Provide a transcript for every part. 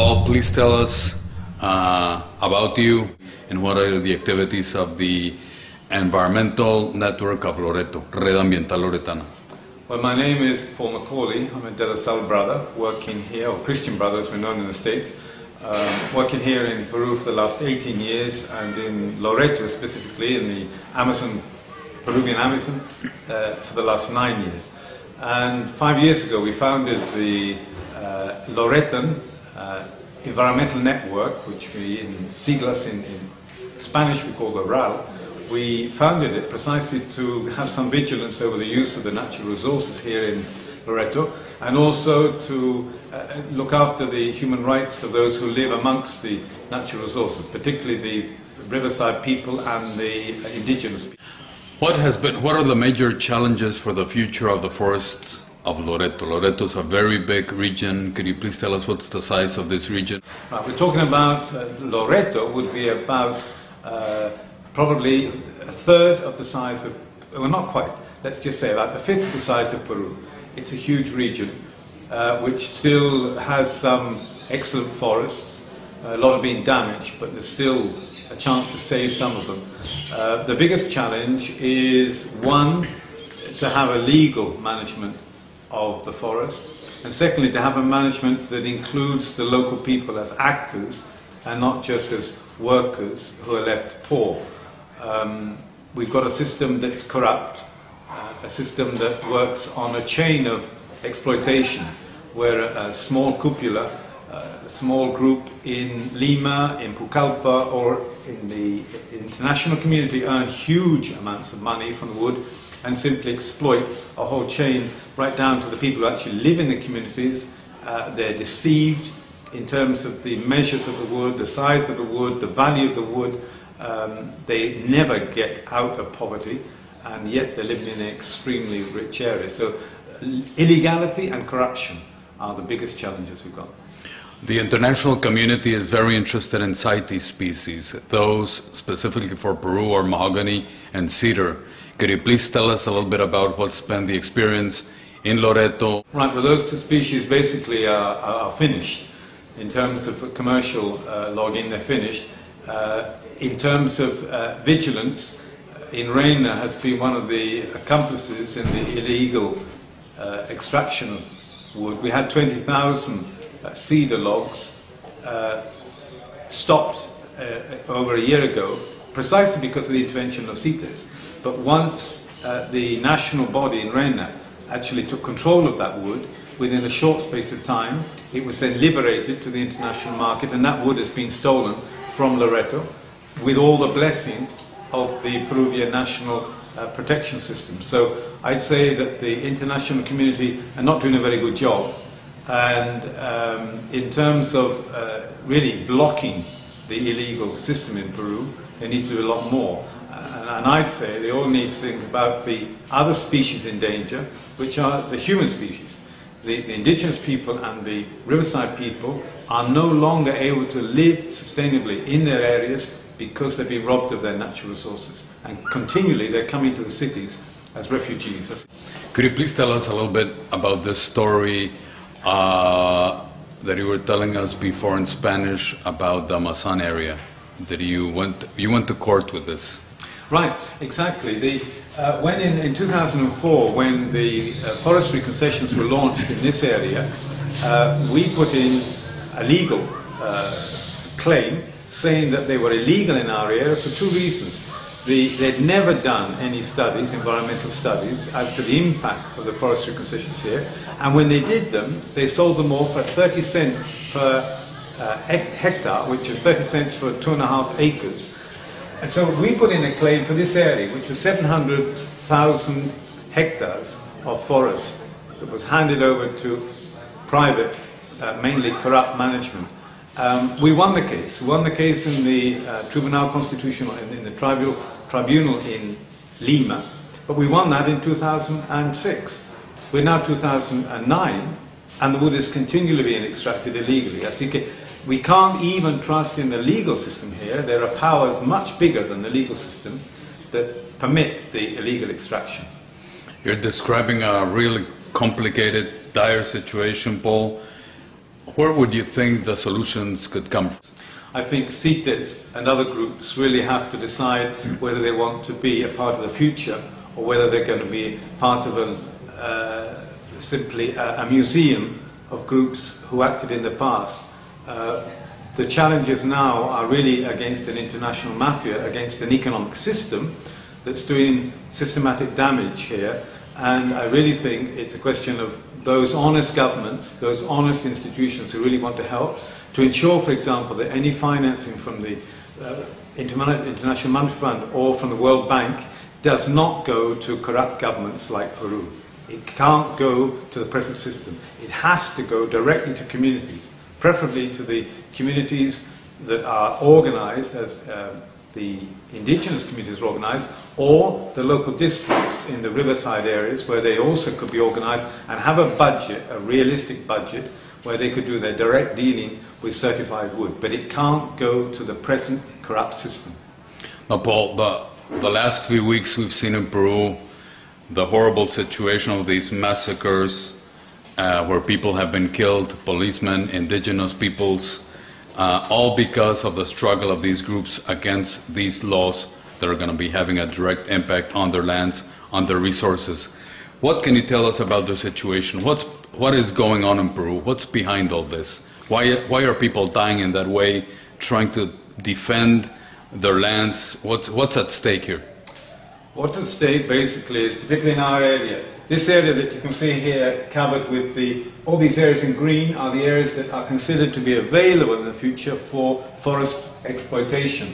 Paul, please tell us uh, about you and what are the activities of the Environmental Network of Loreto, Red Ambiental Loretana. Well, my name is Paul McAuley. I'm a De La Salle brother working here, or Christian brother as we're known in the States, um, working here in Peru for the last 18 years and in Loreto specifically in the Amazon, Peruvian Amazon, uh, for the last nine years. And five years ago we founded the uh, Loretan uh, Environmental Network, which we in siglas in, in Spanish we call the RAL, we founded it precisely to have some vigilance over the use of the natural resources here in Loreto and also to uh, look after the human rights of those who live amongst the natural resources, particularly the riverside people and the indigenous people. What has been what are the major challenges for the future of the forests of Loreto? Loreto is a very big region. Could you please tell us what's the size of this region? We're talking about uh, Loreto would be about uh, probably a third of the size of, well, not quite, let's just say about a fifth of the size of Peru. It's a huge region uh, which still has some excellent forests. A lot have been damaged, but there's still a chance to save some of them. Uh, the biggest challenge is one, to have a legal management of the forest, and secondly, to have a management that includes the local people as actors and not just as workers who are left poor. Um, we've got a system that's corrupt, uh, a system that works on a chain of exploitation, where a, a small cupula, uh, a small group in Lima, in Pucallpa, or in the international community earn huge amounts of money from the wood and simply exploit a whole chain right down to the people who actually live in the communities. Uh, they're deceived in terms of the measures of the wood, the size of the wood, the value of the wood. Um, they never get out of poverty, and yet they're living in an extremely rich area. So, illegality and corruption are the biggest challenges we've got. The international community is very interested in CITES species, those specifically for Peru are mahogany and cedar. Could you please tell us a little bit about what's been the experience in Loreto? Right, well, those two species basically are, are finished. In terms of commercial uh, logging, they're finished. Uh, in terms of uh, vigilance, INRENA has been one of the accomplices in the illegal uh, extraction of wood. We had 20,000 uh, cedar logs uh, stopped over a year ago, precisely because of the intervention of CITES. But once uh, the national body INRENA actually took control of that wood, within a short space of time, it was then liberated to the international market, and that wood has been stolen from Loreto with all the blessing of the Peruvian national uh, protection system. So I'd say that the international community are not doing a very good job. And um, in terms of uh, really blocking the illegal system in Peru, they need to do a lot more and I'd say they all need to think about the other species in danger, which are the human species. The, the, indigenous people and the riverside people are no longer able to live sustainably in their areas because they've been robbed of their natural resources. And continually they're coming to the cities as refugees. Could you please tell us a little bit about the story uh, that you were telling us before in Spanish about the Amazon area? That you went, you went to court with this. Right, exactly. The, uh, when in, in 2004, when the uh, forestry concessions were launched in this area, uh, we put in a legal uh, claim saying that they were illegal in our area for two reasons. The, they'd never done any studies, environmental studies, as to the impact of the forestry concessions here, and when they did them, they sold them off at 30 cents per uh, hectare, which is 30 cents for two and a half acres. And so we put in a claim for this area, which was 700,000 hectares of forest that was handed over to private, uh, mainly corrupt management. Um, we won the case. We won the case in the uh, Tribunal Constitutional, in, in the tribunal, tribunal in Lima, but we won that in 2006. We're now 2009, and the wood is continually being extracted illegally. I think we can't even trust in the legal system here. There are powers much bigger than the legal system that permit the illegal extraction. You're describing a really complicated, dire situation, Paul. Where would you think the solutions could come from? I think CITES and other groups really have to decide whether they want to be a part of the future or whether they're going to be part of an, uh, simply a, a, museum of groups who acted in the past. Uh, the challenges now are really against an international mafia, against an economic system that's doing systematic damage here. And I really think it's a question of those honest governments, those honest institutions who really want to help, to ensure, for example, that any financing from the uh, International Monetary Fund or from the World Bank does not go to corrupt governments like Peru. It can't go to the present system. It has to go directly to communities, preferably to the communities that are organized as uh, the indigenous communities are organized, or the local districts in the riverside areas where they also could be organized and have a budget, a realistic budget, where they could do their direct dealing with certified wood. But it can't go to the present corrupt system. Now, Paul, the, the last few weeks we've seen in Peru the horrible situation of these massacres uh, where people have been killed, policemen, indigenous peoples, uh, all because of the struggle of these groups against these laws that are going to be having a direct impact on their lands, on their resources. What can you tell us about the situation? What's, what is going on in Peru? What's behind all this? Why, why are people dying in that way, trying to defend their lands? What's, what's at stake here? What's at stake basically is, particularly in our area, this area that you can see here covered with the, all these areas in green are the areas that are considered to be available in the future for forest exploitation.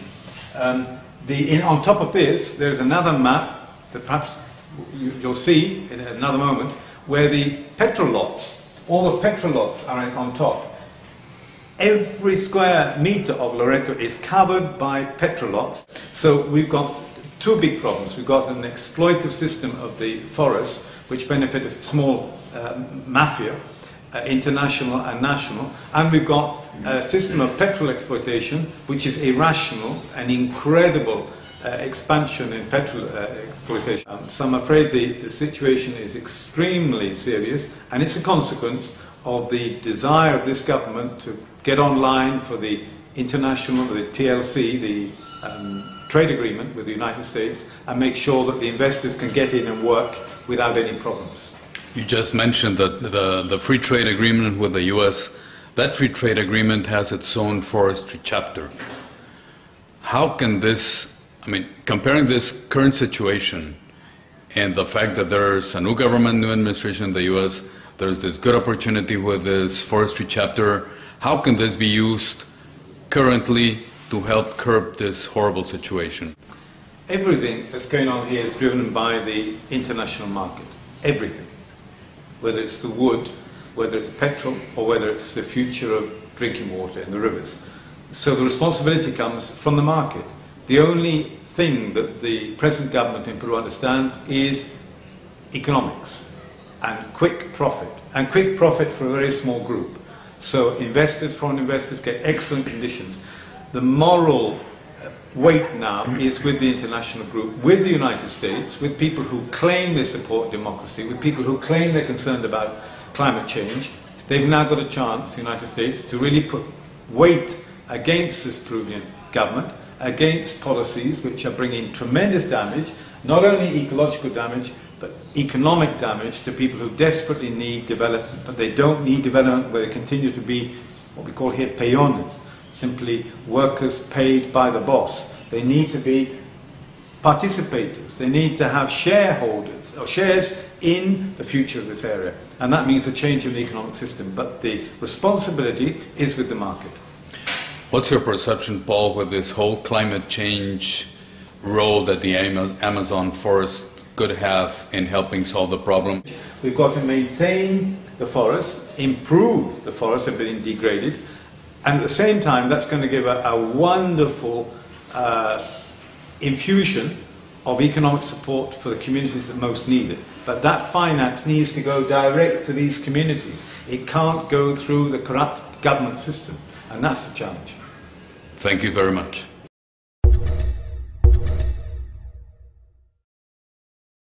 Um, the, in, on top of this, there's another map that perhaps you, will see in another moment, where the petrol lots, all the petrol lots are on top. Every square meter of Loreto is covered by petrol lots. So we've got two big problems. We've got an exploitative system of the forest, which benefit a small uh, mafia, uh, international and national, and we've got a system of petrol exploitation, which is irrational and incredible uh, expansion in petrol uh, exploitation. Um, so I'm afraid the, the situation is extremely serious, and it's a consequence of the desire of this government to get online for the international, the TLC, the um, trade agreement with the United States, and make sure that the investors can get in and work without any problems. You just mentioned that the, the free trade agreement with the US, that free trade agreement has its own forestry chapter. How can this, I mean, comparing this current situation and the fact that there's a new government, new administration in the US, there's this good opportunity with this forestry chapter, how can this be used currently to help curb this horrible situation? Everything that's going on here is driven by the international market. Everything. Whether it's the wood, whether it's petrol, or whether it's the future of drinking water in the rivers. So the responsibility comes from the market. The only thing that the present government in Peru understands is economics and quick profit. And quick profit for a very small group. So investors, foreign investors get excellent conditions. The moral weight now is with the international group, with the United States, with people who claim they support democracy, with people who claim they're concerned about climate change. They've now got a chance, the United States, to really put weight against this Peruvian government, against policies which are bringing tremendous damage, not only ecological damage, but economic damage to people who desperately need development, but they don't need development where they continue to be what we call here peones, simply workers paid by the boss. They need to be participators. They need to have shareholders or shares in the future of this area. And that means a change in the economic system. But the responsibility is with the market. What's your perception, Paul, with this whole climate change role that the Amazon forest could have in helping solve the problem? We've got to maintain the forest, improve the forests that have been degraded, and at the same time, that's going to give a, a wonderful uh, infusion of economic support for the communities that most need it. But that finance needs to go direct to these communities. It can't go through the corrupt government system, and that's the challenge. Thank you very much.